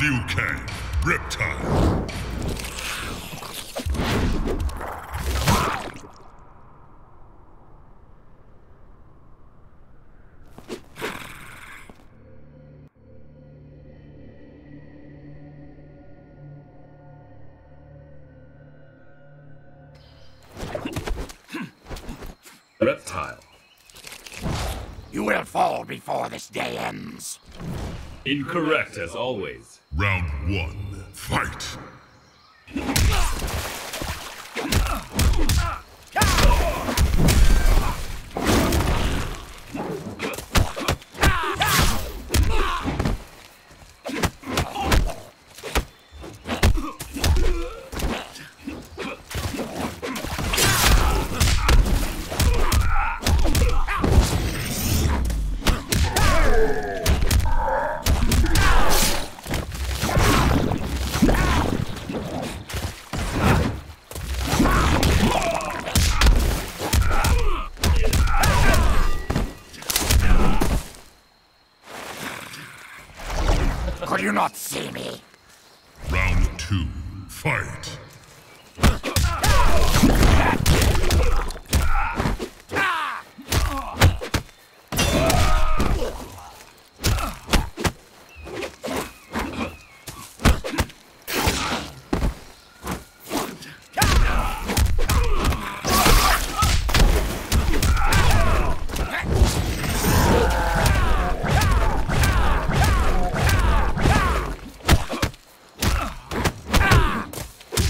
Liu Kang, Reptile. Reptile. You will fall before this day ends. Incorrect as always. Round one, fight. Could you not see me? Round two, fight.